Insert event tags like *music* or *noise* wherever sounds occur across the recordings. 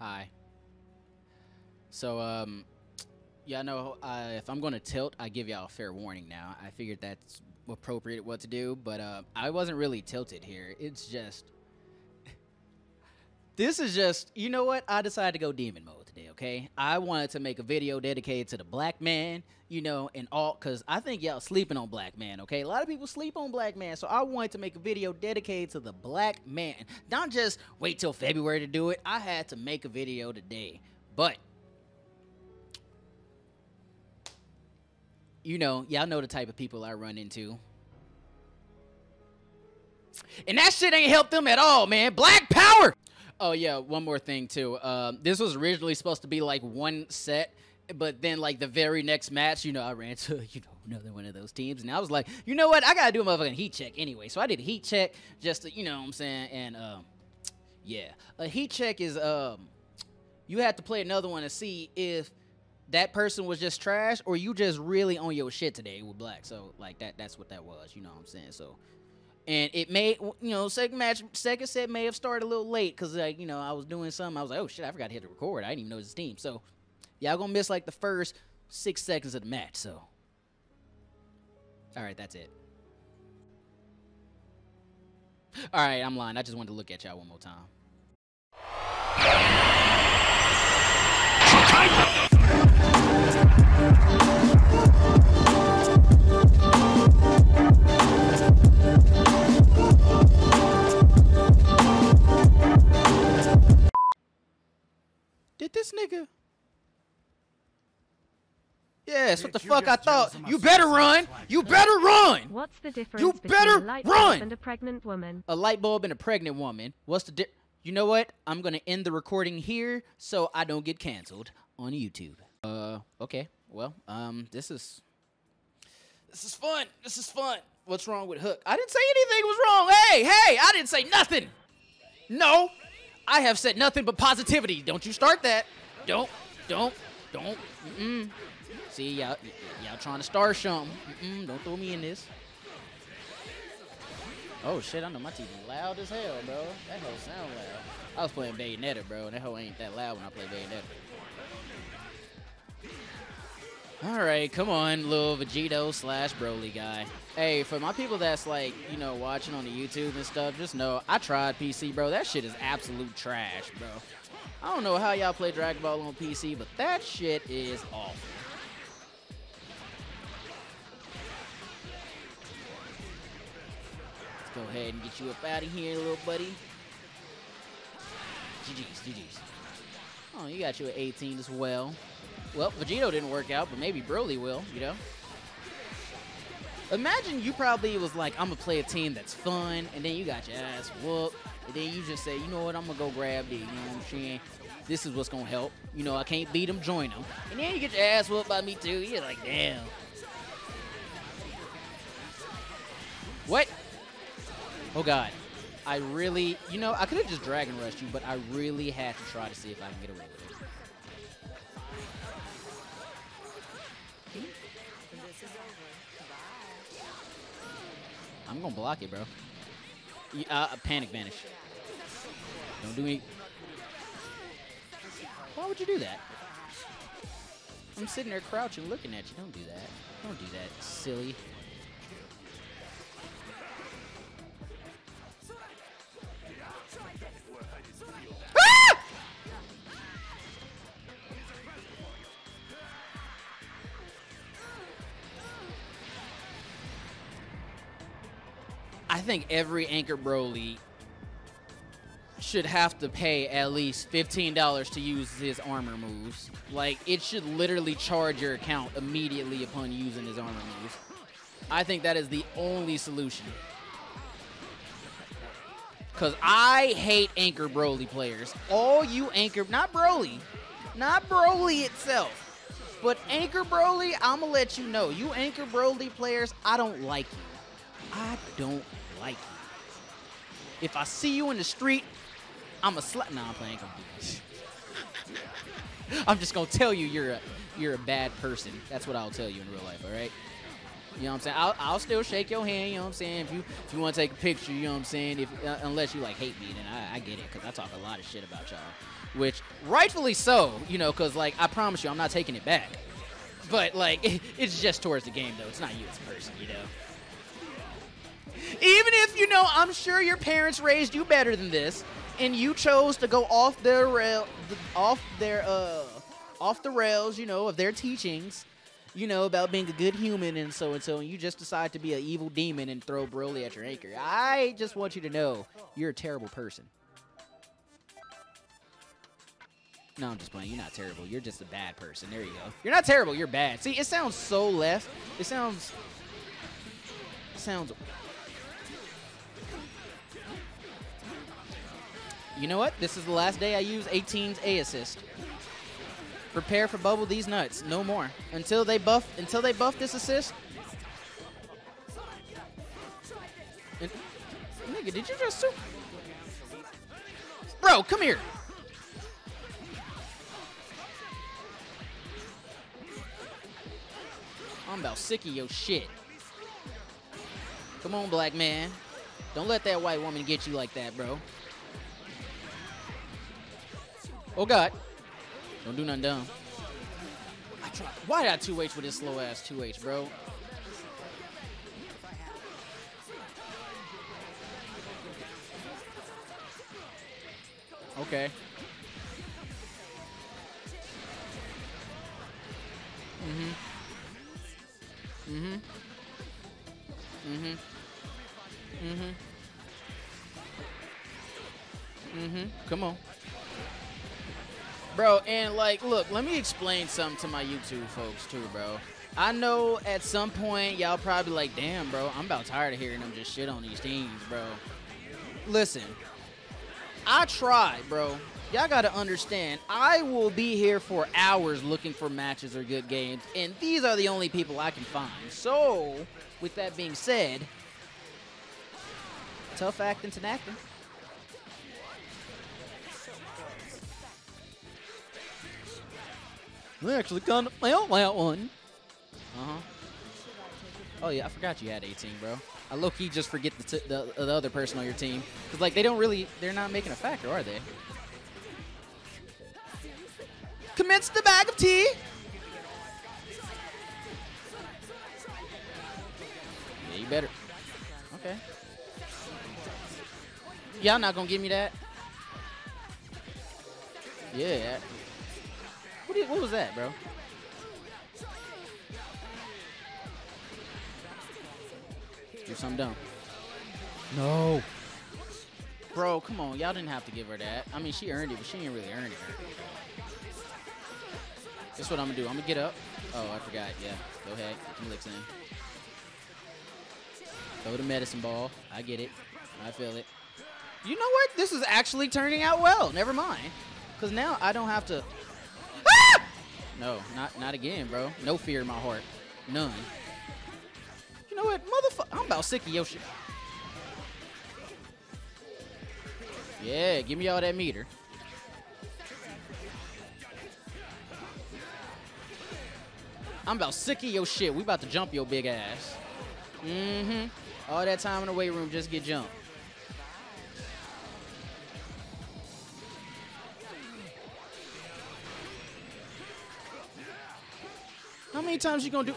Hi. So, um, yeah, no, uh, if I'm going to tilt, I give y'all a fair warning now. I figured that's appropriate what to do, but uh, I wasn't really tilted here. It's just. *laughs* This is just, you know what? I decided to go demon mode okay? I wanted to make a video dedicated to the black man, you know, and all, because I think y'all sleeping on black man, okay? A lot of people sleep on black man, so I wanted to make a video dedicated to the black man. Don't just wait till February to do it. I had to make a video today. But you know, y'all know the type of people I run into. And that shit ain't helped them at all, man. Black power. Oh yeah, one more thing too. Um, this was originally supposed to be like one set, but then like the very next match, you know, I ran *laughs* to you know another one of those teams, and I was like, you know what, I gotta do a motherfucking heat check anyway. So I did a heat check just to, you know what I'm saying, and um, yeah, a heat check is um, you have to play another one to see if that person was just trash or you just really on your shit today with black. So like that that's what that was, you know what I'm saying? So and it may you know second match second set may have started a little late because like you know i was doing something. I was like oh shit i forgot to hit the record. I didn't even know this team so y'all gonna miss like the first six seconds of the match so. All right that's it. All right i'm lying. I just wanted to look at y'all one more time Did this nigga? Yes, what the fuck I thought. You better run. You better run. What's the difference You between better a light run! bulb and a pregnant woman? A light bulb and a pregnant woman. What's the di- You know what? I'm going to end the recording here so I don't get canceled on YouTube. Uh, okay. Well, um this is This is fun. This is fun. What's wrong with Hook? I didn't say anything was wrong. Hey, hey, I didn't say nothing. No. I have said nothing but positivity. Don't you start that. Don't, don't, don't. Mm-mm. See, y'all, y'all trying to start something. Mm-mm, don't throw me in this. Oh shit, I know my TV loud as hell, bro. That hoe sound loud. I was playing Bayonetta, bro, and that hoe ain't that loud when I play Bayonetta. Alright, come on, little Vegito slash Broly guy. Hey, for my people that's like, you know, watching on the YouTube and stuff, just know I tried PC, bro. That shit is absolute trash, bro. I don't know how y'all play Dragon Ball on PC, but that shit is awful. Let's go ahead and get you up out of here, little buddy. GG's, GG's. Oh, you got you at 18 as well. Well, Vegito didn't work out, but maybe Broly will, you know? Imagine you probably was like, I'm gonna play a team that's fun, and then you got your ass whooped, and then you just say, you know what, I'm gonna go grab the, you know what I'm saying? This is what's gonna help. You know, I can't beat them, join them. And then you get your ass whooped by me too. You're like, damn. What? Oh God. I really, you know, I could have just Dragon Rushed you, but I really had to try to see if I can get away with it. I'm gonna block it, bro. You- Uh, panic vanish. Don't do any. Why would you do that? I'm sitting there crouching, looking at you. Don't do that. Don't do that, silly. Think every Anchor Broly should have to pay at least $15 to use his armor moves. Like, it should literally charge your account immediately upon using his armor moves. I think that is the only solution. Because I hate Anchor Broly players. All you Anchor, not Broly, not Broly itself, but Anchor Broly, I'm going to let you know. You Anchor Broly players, I don't like you. I don't like you. If I see you in the street, I'm a slut. Nah, I'm playing. *laughs* I'm just gonna tell you you're a you're a bad person. That's what I'll tell you in real life. All right. You know what I'm saying? I'll, I'll still shake your hand. You know what I'm saying? If you if you want to take a picture, you know what I'm saying? If uh, unless you like hate me, then I, I get it because I talk a lot of shit about y'all, which rightfully so. You know, because like I promise you, I'm not taking it back. But like *laughs* it's just towards the game though. It's not you as a person. You know. Even if you know, I'm sure your parents raised you better than this, and you chose to go off their rail, off their uh, off the rails, you know, of their teachings, you know, about being a good human and so and so, and you just decide to be an evil demon and throw Broly at your anchor. I just want you to know you're a terrible person. No, I'm just playing. You're not terrible. You're just a bad person. There you go. You're not terrible. You're bad. See, it sounds so less. It sounds. It sounds You know what? This is the last day I use 18's A assist. Prepare for bubble these nuts. No more. Until they buff until they buff this assist. And, nigga, did you just Bro, come here. I'm about sick of your shit. Come on, black man. Don't let that white woman get you like that, bro. Oh God. Don't do nothing dumb. I. Why did I 2H with this slow ass 2H, bro? Okay. Mm-hmm. Mm-hmm. Mm-hmm. Mm-hmm. Mm-hmm. Come on. Bro, and like, look, let me explain something to my YouTube folks too, bro. I know at some point y'all probably like, damn, bro, I'm about tired of hearing them just shit on these teams, bro. Listen, I tried, bro. Y'all gotta understand, I will be here for hours looking for matches or good games, and these are the only people I can find. So, with that being said, tough acting to acting. We actually kind of felt that one. Uh-huh. Oh, yeah, I forgot you had 18, bro. I low-key just forget the, the, the other person on your team. Because, like, they don't really, they're not making a factor, are they? Commence the bag of tea. Yeah, you better. Okay. Y'all not gonna give me that? Yeah. What, was that, bro? Do something dumb. No. Bro, come on. Y'all didn't have to give her that. I mean, she earned it, but she didn't really earn it. That's what I'm going to do. I'm going to get up. Oh, I forgot. Yeah. Go ahead. Get some licks in. Throw the medicine ball. I get it. I feel it. You know what? This is actually turning out well. Never mind. Because now I don't have to no, not not again, bro. No fear in my heart. None. You know what, motherfucker? I'm about sick of your shit. Yeah, give me all that meter. I'm about sick of your shit. We about to jump your big ass. Mm-hmm. All that time in the weight room just get jumped. Times you gonna do?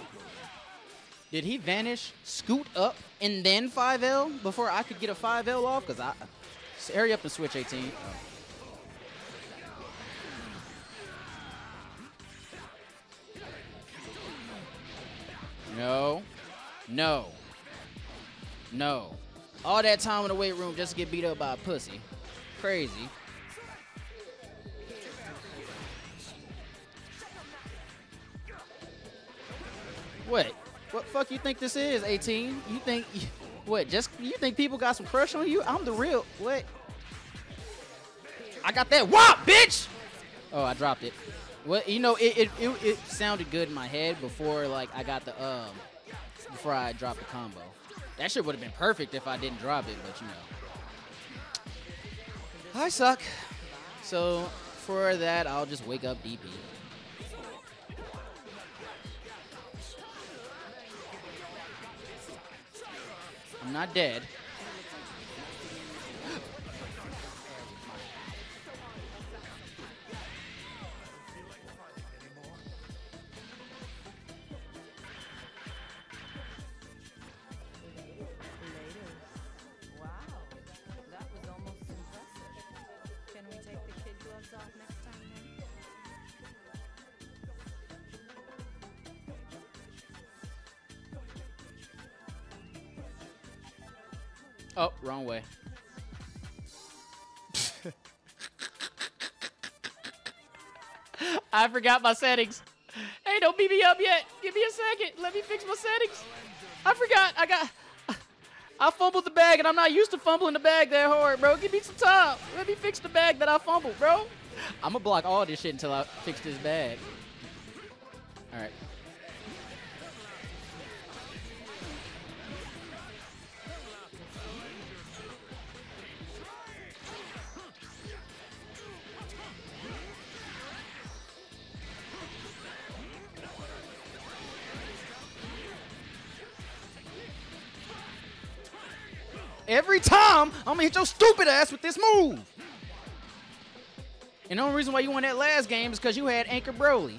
Did he vanish, scoot up, and then 5L before I could get a 5L off? Because I... Hurry up and switch 18. No. No. No. All that time in the weight room just to get beat up by a pussy. Crazy. What? What fuck you think this is, 18? You think *laughs* what? Just you think people got some crush on you? I'm the real what? I got that wop, bitch. Oh, I dropped it. Well, you know, it, it, it, it sounded good in my head before like I got the um before I dropped the combo. That shit would have been perfect if I didn't drop it, but you know. I suck. So for that, I'll just wake up DP. I'm not dead. *laughs* I forgot my settings. Hey, don't beat me up yet. Give me a second. Let me fix my settings. I forgot. I got. I fumbled the bag, and I'm not used to fumbling the bag that hard, bro. Give me some time. Let me fix the bag that I fumbled, bro. I'm gonna block all this shit until I fix this bag. All right. I'm gonna hit your stupid ass with this move. And the only reason why you won that last game is because you had Anchor Broly.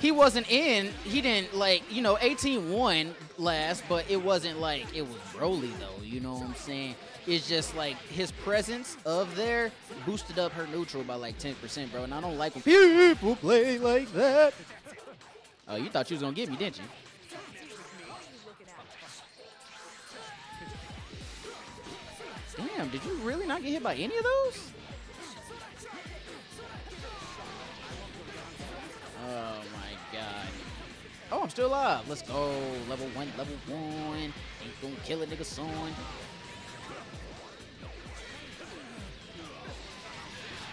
He wasn't in, he didn't like, you know, 18 won last, but it wasn't like it was Broly though, you know what I'm saying? It's just like his presence of there boosted up her neutral by like 10%, bro. And I don't like when people play like that. Oh, you thought you was gonna get me, didn't you? Damn, did you really not get hit by any of those? Oh my god. Oh, I'm still alive. Let's go. Level one, level one. Ain't gonna kill a nigga son.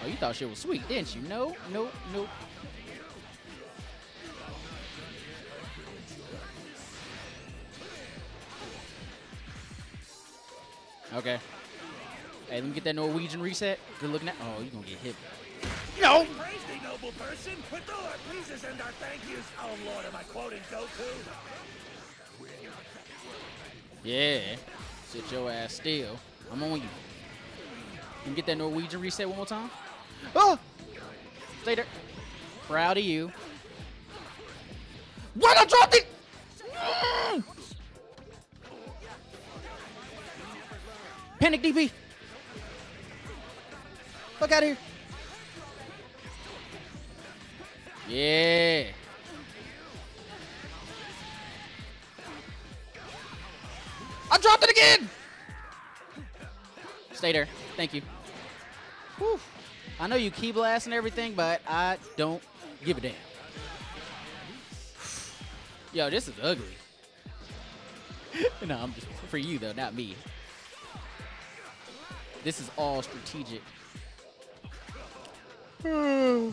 Oh, you thought shit was sweet, didn't you? No, no, no. Okay. Hey, let me get that Norwegian reset. Good looking at. Oh, you're gonna get hit. No. Praise thee, noble person. With the Lord, please send our thank yous. Oh, Lord, am I quoting Goku? Yeah. Sit your ass still. I'm on you. Can you get that Norwegian reset one more time? Oh! Stay there. Proud of you. What? I dropped it! Mm! Panic DP. Fuck out of here. Yeah. I dropped it again. Stay there. Thank you. Whew. I know you key blast and everything, but I don't give a damn. Yo, this is ugly. *laughs* no, I'm just for you though, not me. This is all strategic. Yeah.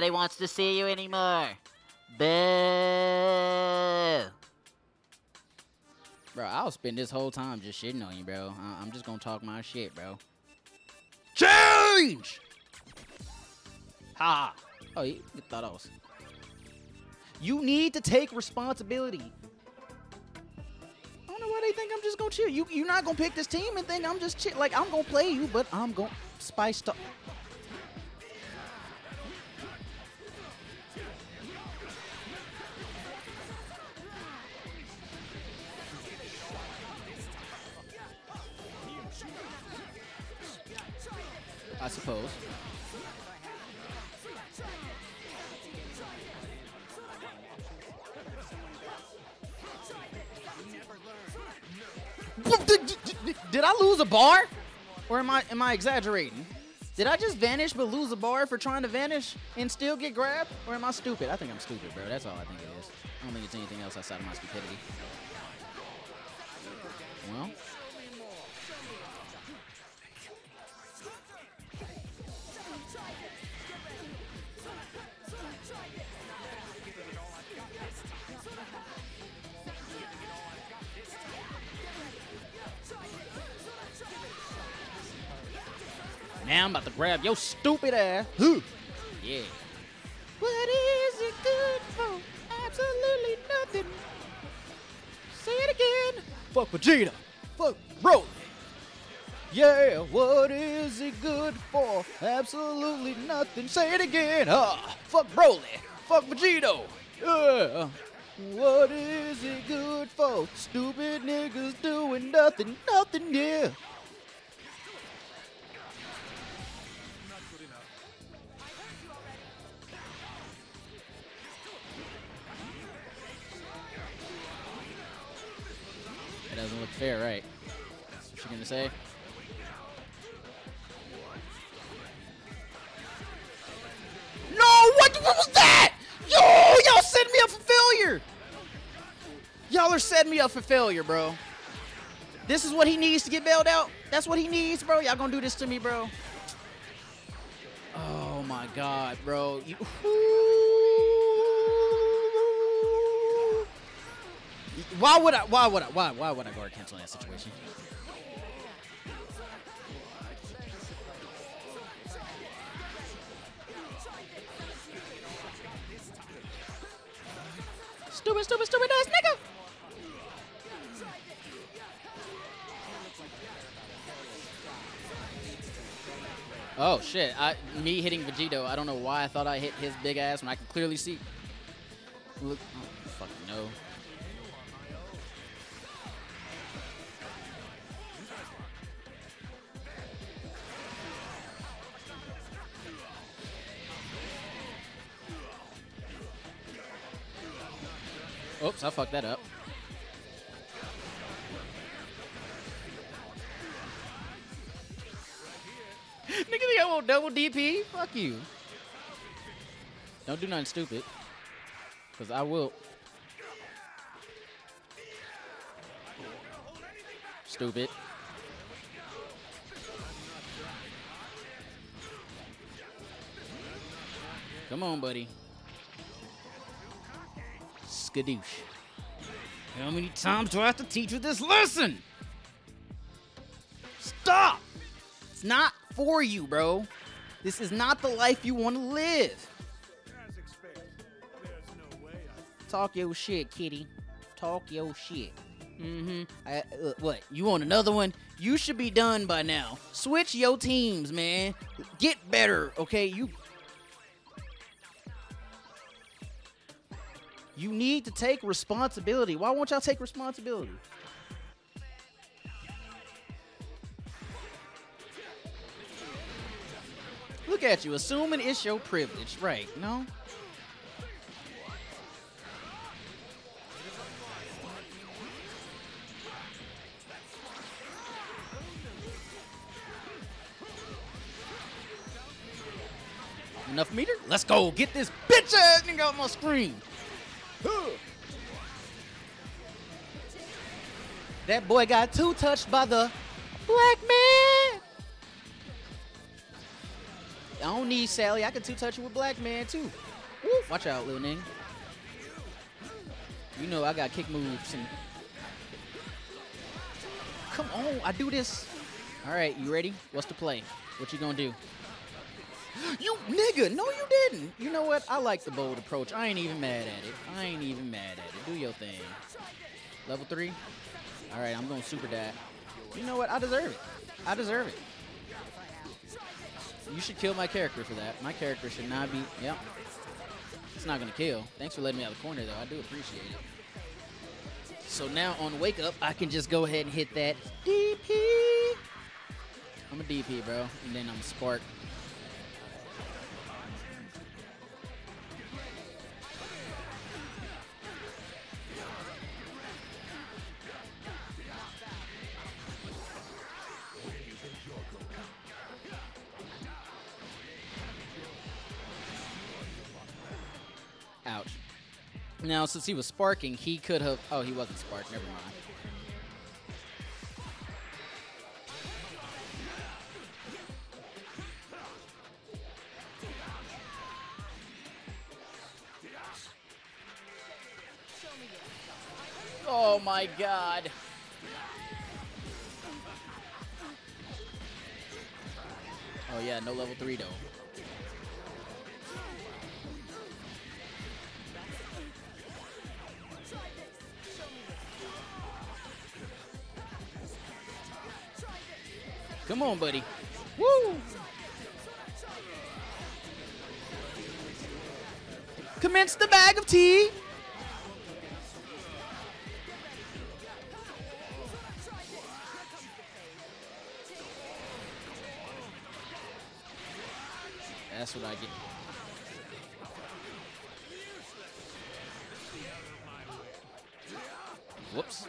Nobody wants to see you anymore. Boo. Bro, I'll spend this whole time just shitting on you, bro. I- I'm just gonna talk my shit, bro. Change! Ha! Oh, you thought I was. You need to take responsibility. I don't know why they think I'm just gonna chill. You you're not gonna pick this team and think I'm just chill. Like I'm gonna play you, but I'm gonna spice up. I suppose. Did, I lose a bar? Or am I am I exaggerating? Did I just vanish but lose a bar for trying to vanish and still get grabbed? Or am I stupid? I think I'm stupid, bro. That's all I think it is. I don't think it's anything else outside of my stupidity. Grab your stupid ass. Huh. Yeah. What is it good for? Absolutely nothing. Say it again. Fuck Vegeta. Fuck Broly. Yeah, what is it good for? Absolutely nothing. Say it again. Ah, fuck Broly. Fuck Vegito. Yeah. What is it good for? Stupid niggas doing nothing, nothing, yeah. Fair, right? That's what you gonna say? No, what, what was that? Yo, y'all setting me up for failure. Y'all are setting me up for failure, bro. This is what he needs to get bailed out. That's what he needs, bro. Y'all gonna do this to me, bro. Oh my god, bro. You, why would I? Why would I? Why? Why would I guard cancel in that situation? Stupid, stupid, stupid ass nigga. Oh shit! I me hitting Vegito. I don't know why I thought I hit his big ass when I can clearly see. Look, oh, fucking no. Oops, I fucked that up. *laughs* Nigga, they got double DP? Fuck you. Don't do nothing stupid. Because I will. Stupid. Come on, buddy. Skadoosh. How many times do I have to teach you this lesson? Stop! It's not for you, bro. This is not the life you want to live. Talk your shit, kitty. Talk your shit. Mm-hmm. Uh, what? You want another one? You should be done by now. Switch your teams, man. Get better, okay? You. Need to take responsibility. Why won't y'all take responsibility? Look at you, assuming it's your privilege, right? No. Enough meter? Let's go. Get this bitch ass nigga off my screen. That boy got two touched by the black man. I don't need Sally. I can two touch you with black man too. Watch out, little nigga. You know I got kick moves and. Come on, I do this. All right, you ready? What's the play? What you gonna do? You nigga, no you didn't. You know what? I like the bold approach. I ain't even mad at it. I ain't even mad at it. Do your thing. Level three. All right, I'm going super dad. You know what? I deserve it. I deserve it. You should kill my character for that. My character should not be. Yep. It's not gonna kill. Thanks for letting me out of the corner, though. I do appreciate it. So now on wake up, I can just go ahead and hit that DP. I'm a DP, bro, and then I'm spark. Now, since he was sparking, he could have. Oh, he wasn't sparked. Never mind. Buddy. Woo! Commence the bag of tea. That's what I get. Whoops.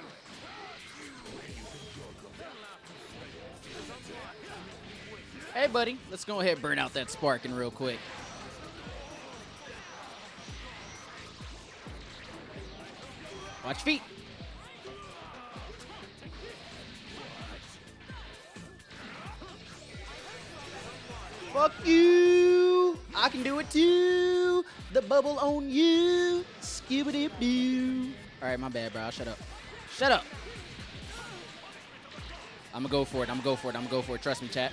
Hey, buddy. Let's go ahead and burn out that sparking real quick. Watch feet. Fuck you. I can do it too. The bubble on you. Skibidi doo. All right, my bad, bro. Shut up. Shut up. I'm gonna go for it. I'm gonna go for it. I'm gonna go for it. Trust me, chat.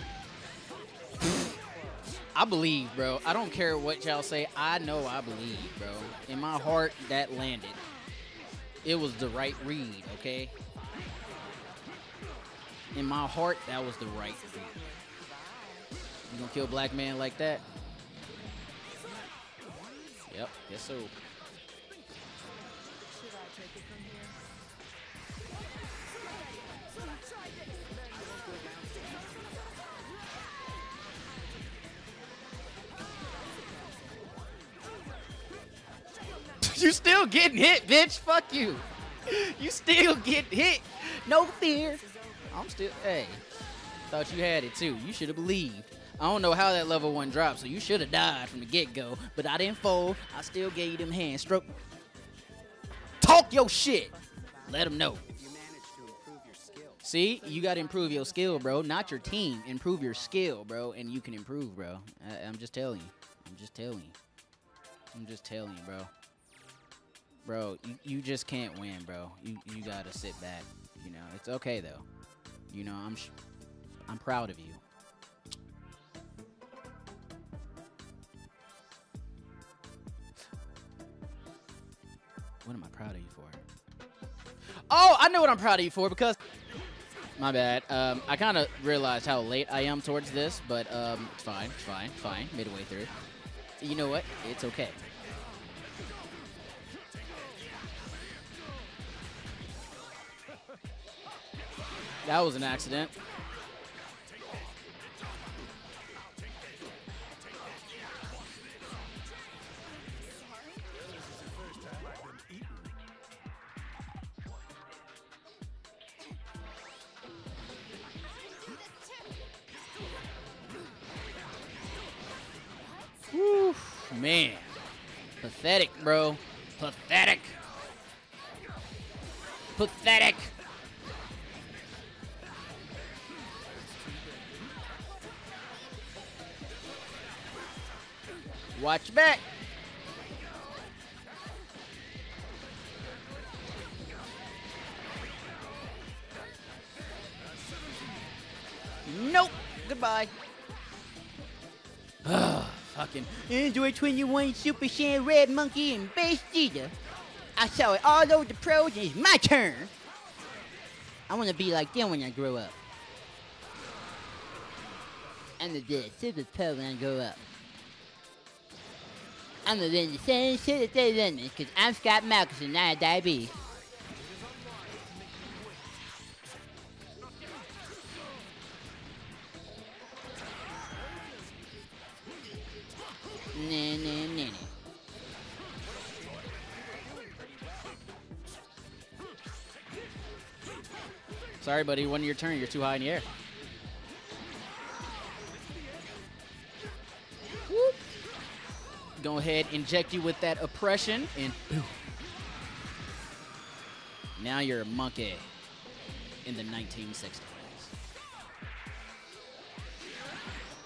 I believe, bro. I don't care what y'all say. I know I believe, bro. In my heart, that landed. It was the right read, okay? In my heart, that was the right read. You gonna kill black man like that? Yep, yes so. You still getting hit, bitch. Fuck you. You still get hit. No fear. I'm still, hey. Thought you had it too. You should have believed. I don't know how that level one dropped, so you should have died from the get go. But I didn't fold. I still gave you them hand stroke. Talk your shit. Let them know. See, you got to improve your skill, bro. Not your team. Improve your skill, bro, and you can improve, bro. I, I'm just telling you. I'm just telling you. I'm just telling you, bro. Bro, you, you just can't win, bro. You you gotta sit back. You know, it's okay though. You know, I'm I'm proud of you. What am I proud of you for? Oh, I know what I'm proud of you for because my bad. Um, I kind of realized how late I am towards this, but um, it's fine, it's fine, it's fine. Midway through. You know what? It's okay. That was an accident. Whew, man. Pathetic, bro. Pathetic. Pathetic. Watch back. Nope. Goodbye. Ah, fucking Android 21 Super Saiyan Red Monkey and Base Vegeta. I saw it all over the pros and it's my turn. I want to be like them when I grow up. I'm the dead super pro when I grow up. I'm the same shit that they learned me, because I'm Scott Malcolm and I have diabetes. Nah, nah, nah, nah. Sorry, buddy. One your turn. You're too high in the air. Go ahead, inject you with that oppression, and boom. Now you're a monkey in the 1960s.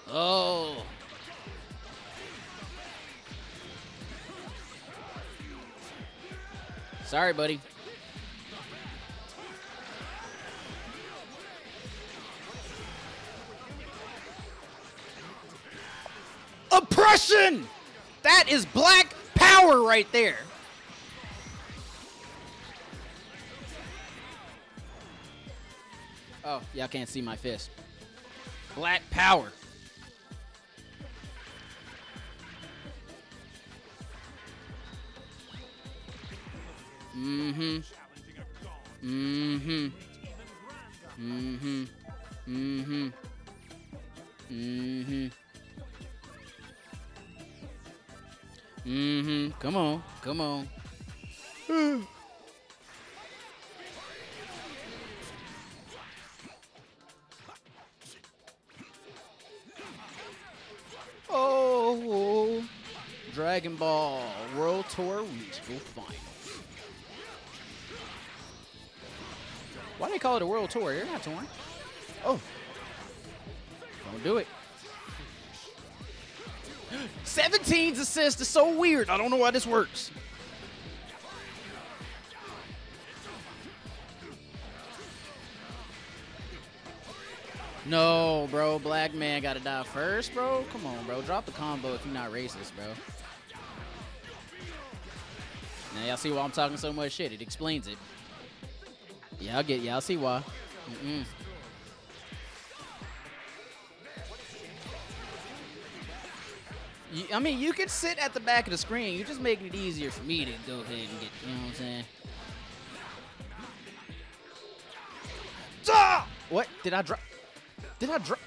Oh. Sorry, buddy. Oppression! That is black power right there. Oh, y'all can't see my fist. Black power. Mm-hmm. Mm-hmm. Mm-hmm. Mm-hmm. Mm-hmm. Mm-hmm. Come on. Come on. *sighs* oh. Dragon Ball World Tour Regional Finals. Why do they call it a World Tour? They're not torn. Oh. Don't do it. 17's assist is so weird. I don't know why this works. No, bro. Black man got to die first, bro. Come on, bro. Drop the combo if you're not racist, bro. Now y'all see why I'm talking so much shit. It explains it. Yeah, I get. I see why. Mm-mm. You, I mean, you can sit at the back of the screen. You're just making it easier for me to go ahead and get. You know what I'm saying? Ah! What? Did I drop? Did I drop?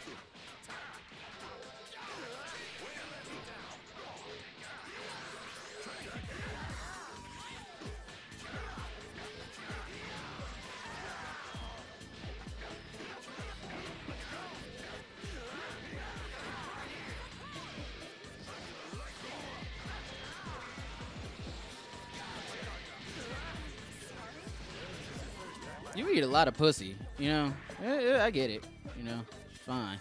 Lot of pussy, you know. Yeah, yeah, I get it, you know. Fine.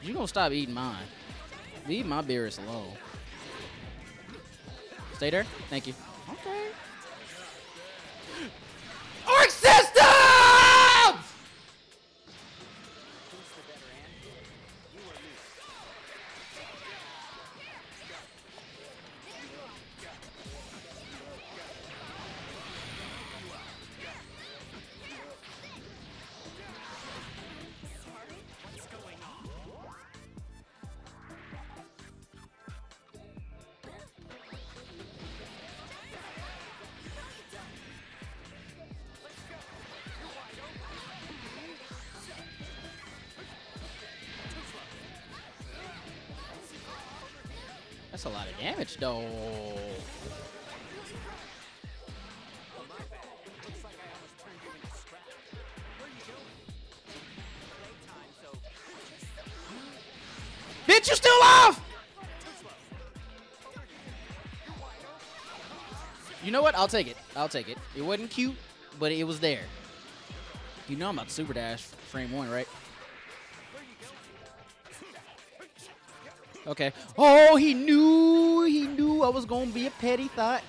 You gonna stop eating mine? Leave my beers alone. Stay there. Thank you. Okay. Damage, though. Bitch, you still off? You know what? I'll take it. I'll take it. It wasn't cute, but it was there. You know I'm about to super dash frame one, right? Okay. Oh, he knew. He knew I was going to be a petty thought.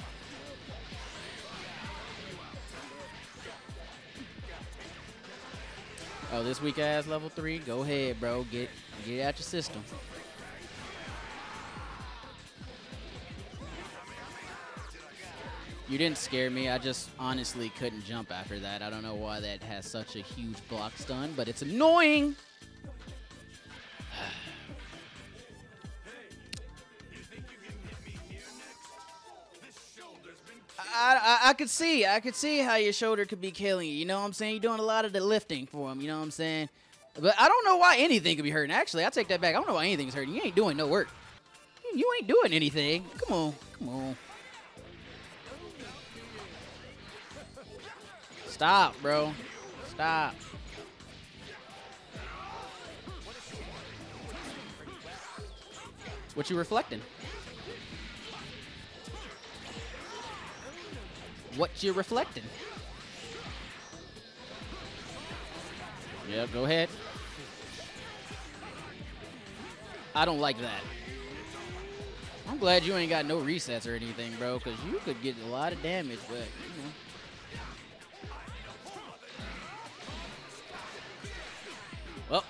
Oh, this weak ass level three. Go ahead, bro. Get get out your system. You didn't scare me. I just honestly couldn't jump after that. I don't know why that has such a huge block stun, but it's annoying. Could see, I could see how your shoulder could be killing you. You know what I'm saying? You're doing a lot of the lifting for him. You know what I'm saying? But I don't know why anything could be hurting. Actually, I take that back. I don't know why anything's hurting. You ain't doing no work. You ain't doing anything. Come on, come on. Stop, bro. Stop. What you reflecting? What you're reflecting. Yeah, go ahead. I don't like that. I'm glad you ain't got no resets or anything, bro, because you could get a lot of damage, but, you know. Well,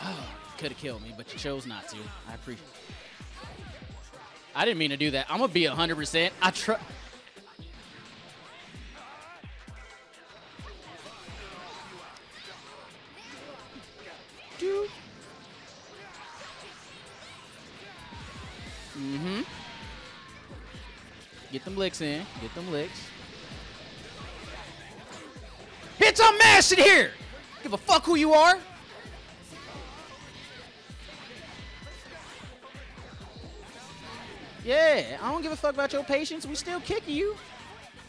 *sighs* oh, could have killed me, but you chose not to. I appreciate I didn't mean to do that. I'm going to be 100%. I try. Them licks in. Get them licks. Hit some mash in here! Give a fuck who you are. Yeah, I don't give a fuck about your patience. We still kick you.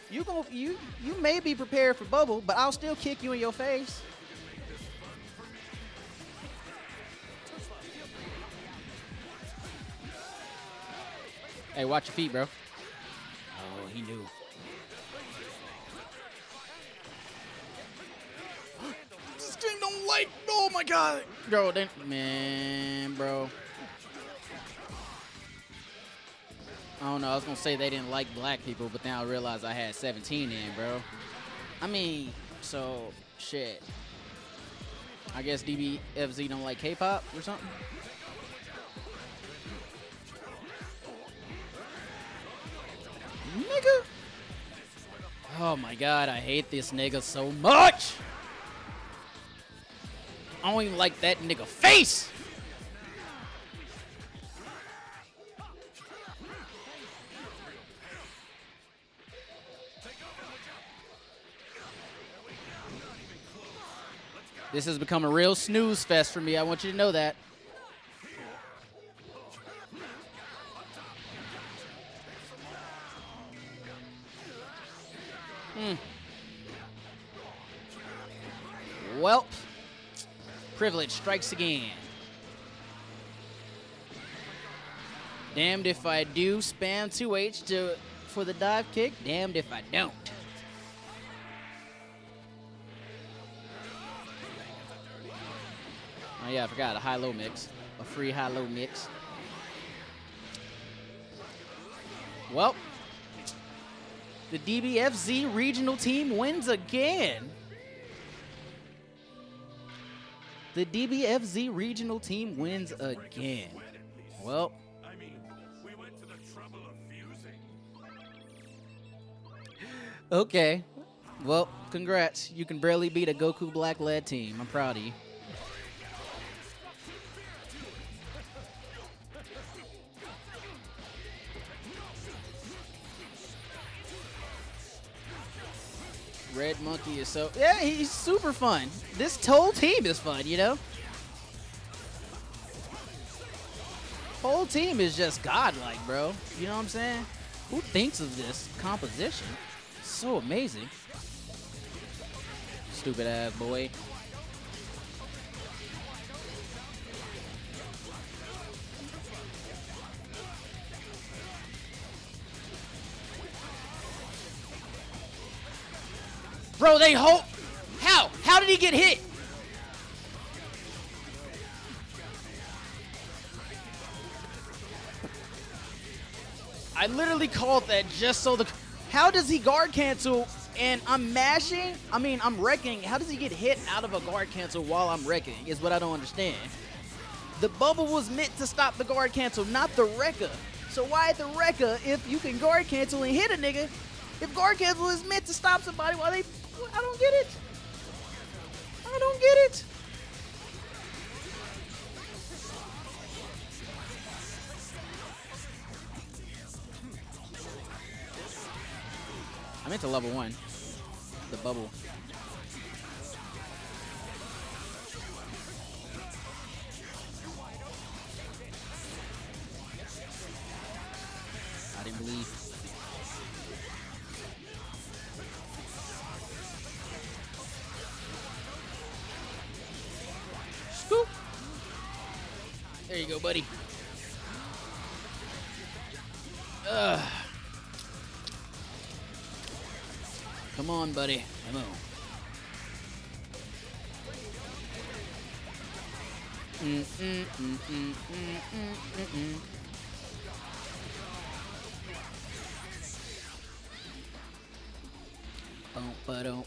You gon' you you may be prepared for bubble, but I'll still kick you in your face. Hey, watch your feet, bro. He knew. this thing don't like. Oh my god, bro. Then, man, bro. I don't know. I was gonna say they didn't like black people, but now I realize I had 17 in, bro. I mean, so shit. I guess DBFZ don't like K-pop or something. Nigga. Oh my god, I hate this nigga so much. I don't even like that nigga face. This has become a real snooze fest for me. I want you to know that. Privilege strikes again. Damned if I do spam 2H to for the dive kick. Damned if I don't. Oh yeah, I forgot a high-low mix. A free high-low mix. Well, the DBFZ regional team wins again. The DBFZ regional team wins again. Well, I mean, we went to the trouble of fusing. okay. Well, congrats. You can barely beat a Goku Black led team. I'm proud of you. Red Monkey is so yeah, he's super fun. This whole team is fun, you know. Whole team is just godlike, bro. You know what I'm saying? Who thinks of this composition? So amazing. Stupid ass boy. Bro, they hope. How? How did he get hit? I literally called that just so the. How does he guard cancel and I'm mashing? I mean, I'm wrecking. How does he get hit out of a guard cancel while I'm wrecking? Is what I don't understand. The bubble was meant to stop the guard cancel, not the Rekka. So why the Rekka if you can guard cancel and hit a nigga? If guard cancel is meant to stop somebody while they. I don't get it. I don't get it. I'm into level one. The bubble. I didn't believe. Buddy. Come on. Mm, mm, mm, mm, mm, mm, mm, mm. Boom, ba-dum,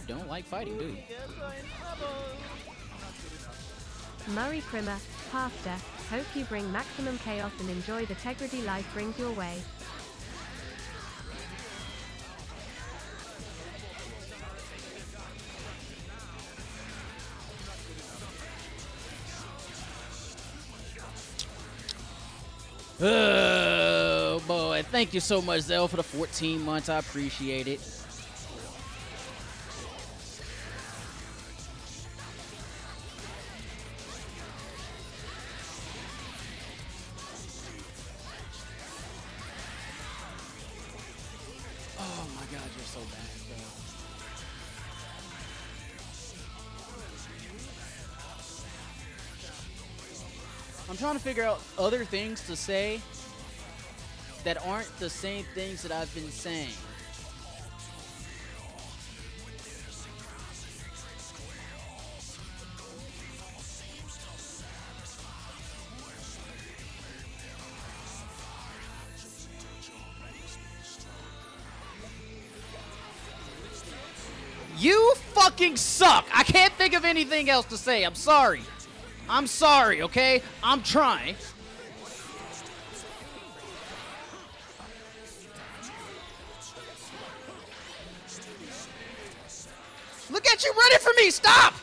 You don't like fighting, do you? Murray Primer, Pastor, hope you bring maximum chaos and enjoy the Tegrity life brings your way. Oh boy, thank you so much, Zell, for the 14 months. I appreciate it. Trying to figure out other things to say that aren't the same things that I've been saying. You fucking suck. I can't think of anything else to say. I'm sorry. I'm sorry, okay? I'm trying. Look at you running for me. Stop.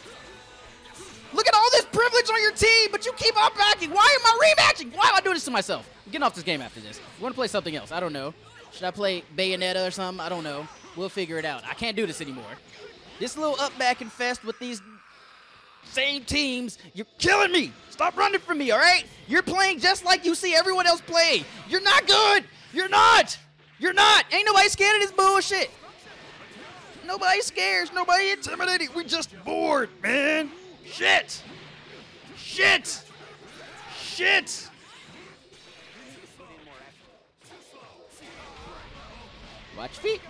Look at all this privilege on your team, but you keep on backing. Why am I rematching? Why am I doing this to myself? I'm getting off this game after this. We want to play something else. I don't know. Should I play Bayonetta or something? I don't know. We'll figure it out. I can't do this anymore. This little up back and fest with these same teams, you're killing me. Stop running from me, all right? You're playing just like you see everyone else play. You're not good. You're not. You're not. Ain't nobody scared of this bullshit. Nobody scares. Nobody intimidated. We just bored, man. Shit. Shit. Shit. Watch feet.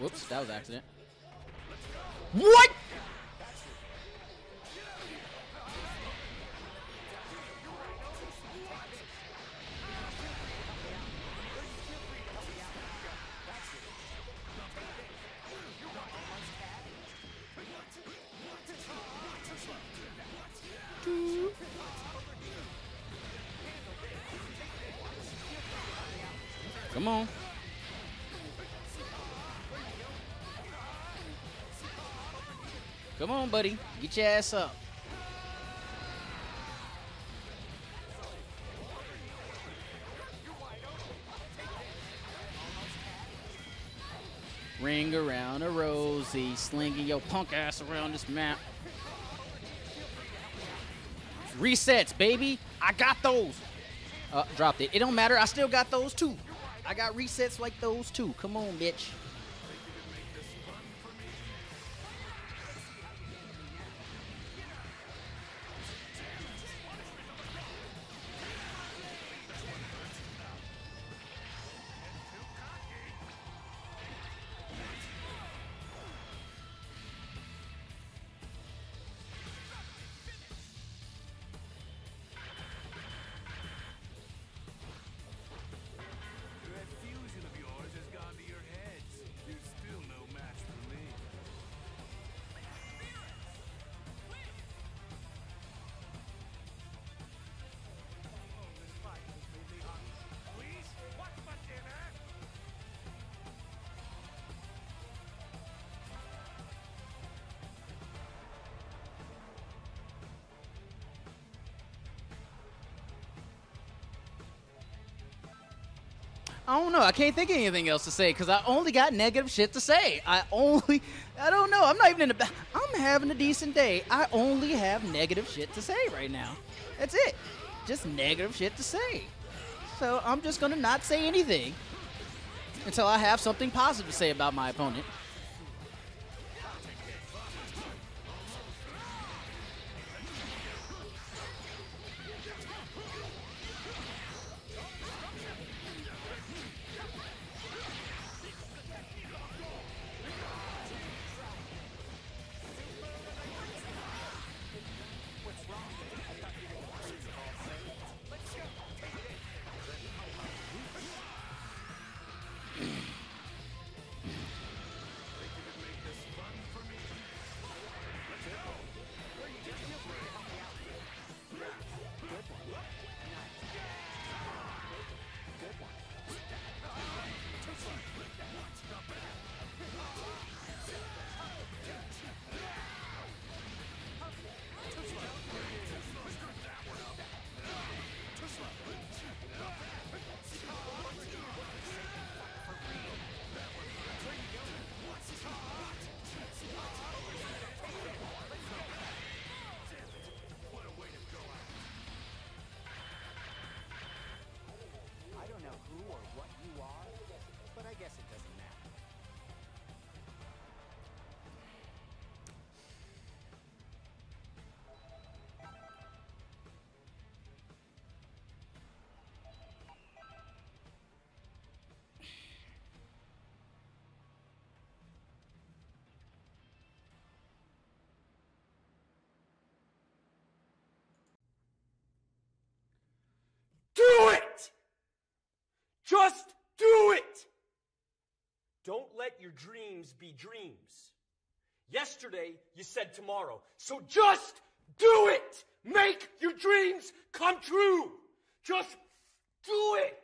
Whoops, that was accident. What? Come on. Come on, buddy. Get your ass up. Ring around a rosy, slinging your punk ass around this map. Resets, baby. I got those. Uh, dropped it. It don't matter. I still got those too. I got resets like those too. Come on, bitch. I don't know. I can't think of anything else to say because I only got negative shit to say. I only, I don't know. I'm not even in ba- I'm having a decent day. I only have negative shit to say right now. That's it. Just negative shit to say. So I'm just gonna not say anything until I have something positive to say about my opponent. Just do it! Don't let your dreams be dreams. Yesterday, you said tomorrow. So just do it! Make your dreams come true! Just do it!